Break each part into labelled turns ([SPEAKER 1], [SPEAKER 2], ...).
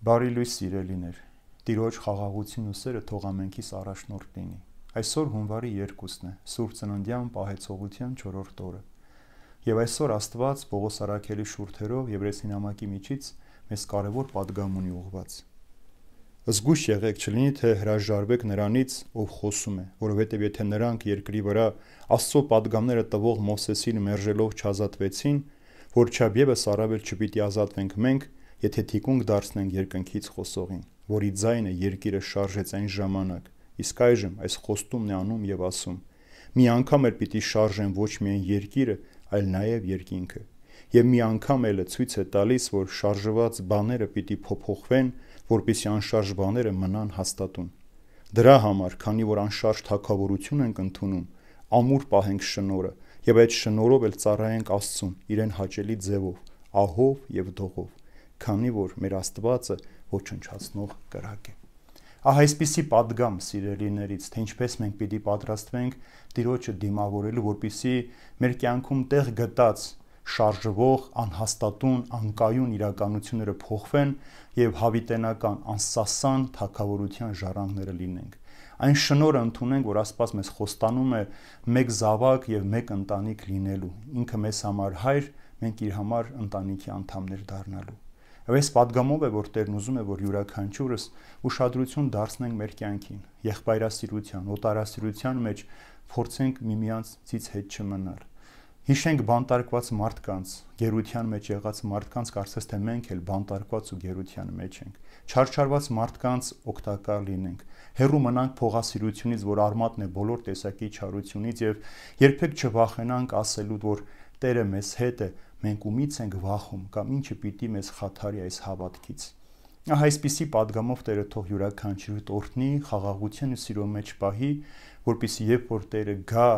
[SPEAKER 1] Բարի լույս սիրելիներ։ Տիրոջ խաղաղությունն ու սերը թող ամենքիս առաջնորդ լինի։ Այսօր հունվարի 2-ն է, Սուրբ Ծննդյան պահեցողության 4-րդ օրը։ Եվ այսօր Աստված Պողոս Արաքելի շուրթերով Եբրեցին համակի միջից մեզ կարևոր падգամ ունի ուղված։ Զգուշ եղեք, չլինի թե հրաժարվեք նրանից, ով խոսում է, որովհետև եթե նրանք երկրի վրա Աստծո падգամները տվող Մովսեսին մերժելով չազատվեցին, որչափ եւս առավել չպիտի ազատվենք մենք, մենք եթե թիկունք դարձնենք երկնքից խոսողին, որի ձայնը երկիրը շարժեց այն ժամանակ, իսկ այժմ այս խոստումն է անում եւ ասում. մի անգամ էլ պիտի շարժեն ոչ միայն երկիրը, այլ նաեւ երկինքը։ Եվ մի անգամ էլ ցույց է տալիս, որ շարժված բաները պիտի փոփոխվեն, որpիսի անշարժ բաները մնան հաստատուն։ Դրա համար, քանի որ անշարժ թակավորություն ենք ընդունում, ամուր պահենք շնորը եւ այդ շնորով էլ ծառայենք Աստծուն իրեն հաճելի ձևով, ահով եւ դողով քանի որ մեր Աստվածը ոչնչացնող կրակ է։ Ահա այսպիսի падգամ սիրելիներից, թե ինչպես մենք պիտի պատրաստվենք Տիրոջը դիմավորելու, որպիսի մեր կյանքում տեղ գտած շարժվող, անհաստատուն, անկայուն իրականությունները փոխվեն եւ հավիտենական, անսասան թակավորության ժառանգները լինենք։ Այն շնորհը ընդունենք, որ Աստված մեզ խոստանում է մեկ զավակ եւ մեկ ընտանիք լինելու։ Ինքը մեզ համար հայր, մենք իր համար ընտանիքի անդամներ դառնալու։ Եվ այս падգամով է, որ Տերն ուզում է, որ յուրաքանչյուրս ուշադրություն դարձնենք մեր կյանքին, եղբայրասիրության, օտարասիրության մեջ փորձենք միմյանցից հետ չմնալ։ Հիշենք բանտարկված մարդկանց, գերության մեջ եղած մարդկանց, կարծես թե մենք էլ բանտարկված ու գերության մեջ ենք։ Չարչարված մարդկանց օգտակար լինենք։ Հերու մնանք փողասիրությունից, որ արմատն է բոլոր տեսակի չարությունից եւ երբեք չվախենանք ասելու, որ Տերը մեզ հետ է, մենք ումից ենք վախում կամ ինչը պիտի մեզ խաթարի այս հավատքից։ Ահա այսպիսի падգամով Տերը թող յուրաքանչյուրդ օրհնի, խաղաղության ու սիրո մեջ պահի, որpիսի երբ որ Տերը գա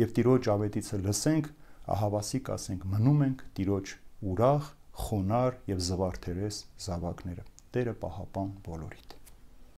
[SPEAKER 1] եւ Տիրոջ ավետիցը լսենք, ահավասիկ ասենք, մնում ենք Տիրոջ ուրախ, խոնար եւ զվարթերես զավակները։ Տերը պահապան բոլորիդ։